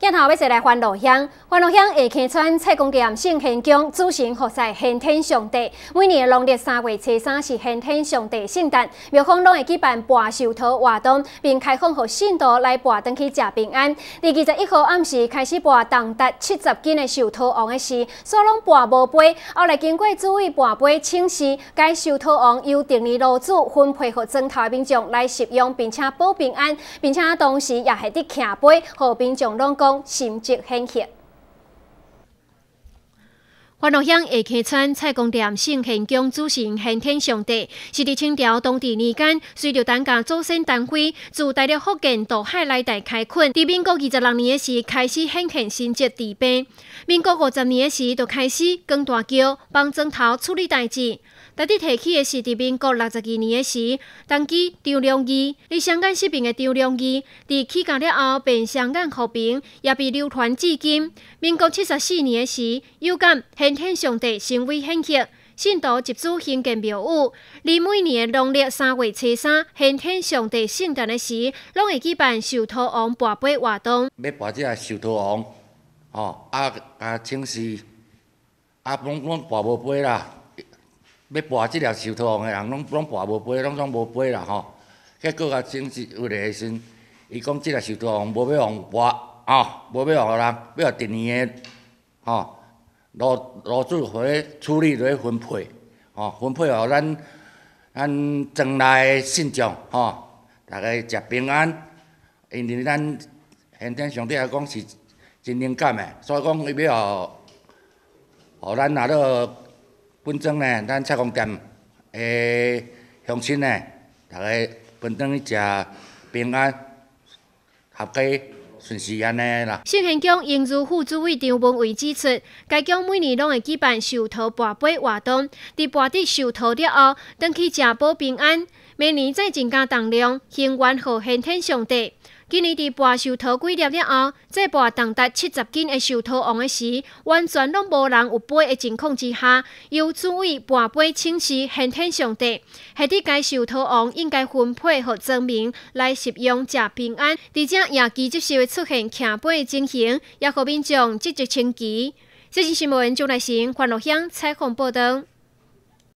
今头要再来欢乐乡，欢乐乡下溪村蔡公店圣贤宫主神佛在先天上帝。每年农历三月初三是先天上帝圣诞，庙方拢会举办拜寿桃活动，并开放给信徒来拜登去食平安。二十一号暗时开始拜重达七十斤的寿桃王的时，所拢拜无杯，后来经过诸位拜杯请示，该寿桃王由定年炉主分配给砖头民众来食用，并且保平安，并且同时也系伫徛杯，和民众拢讲。心迹很喜。欢乐乡下溪村蔡公店圣贤宫主神先天上帝，是伫清朝当地年间，随着单家祖先单位自大陆福建渡海来台开垦，伫民国二十六年时开始显现神迹地边。民国五十年时就开始更大桥帮砖头处理代志。值得提起的是，伫民国六十二年时，当机张良义，伫香港失病的张良义，伫起港了后，便香港和平，也被流传至今。民国七十四年时，有感先天上帝成为显赫，信徒集资兴建庙宇。而每年农历三月初三，先天上帝圣诞的时，拢会举办寿桃王拜杯活动。要拜这寿桃王，哦，啊啊，请示，啊，拢拢拜无杯啦。要跋即条寿桃王的人，拢拢跋无杯，拢拢无杯啦吼。结果啊，真是有个时，伊讲即条寿桃王无要用跋，吼，无要互人，要第二年的，吼，路路主互咧处理落去分配，吼，分配互咱咱庄内信众，吼，大家食平安。因为咱先天上帝来讲是真灵感的，所以讲伊要互互咱拿到。本庄呢，咱蔡公店诶乡亲呢，大家分当去食平安、合家顺时安尼啦。圣贤宫营主副主委张文伟指出，该宫每年拢会举办寿桃拜杯活动，伫拜得寿桃了后，当去食保平安，明年再增加重量，兴愿和先天上帝。今年伫拔寿桃几粒了后，再拔重达七十斤的寿桃王的时，完全拢无人有杯的情况之下，由诸位拔杯请示先天上帝，下伫该寿桃王应该分配和证明来食用食平安，而且也积极会出现徛杯的情形，也可民众积极清奇。这是新闻，钟来成欢乐乡采访报道。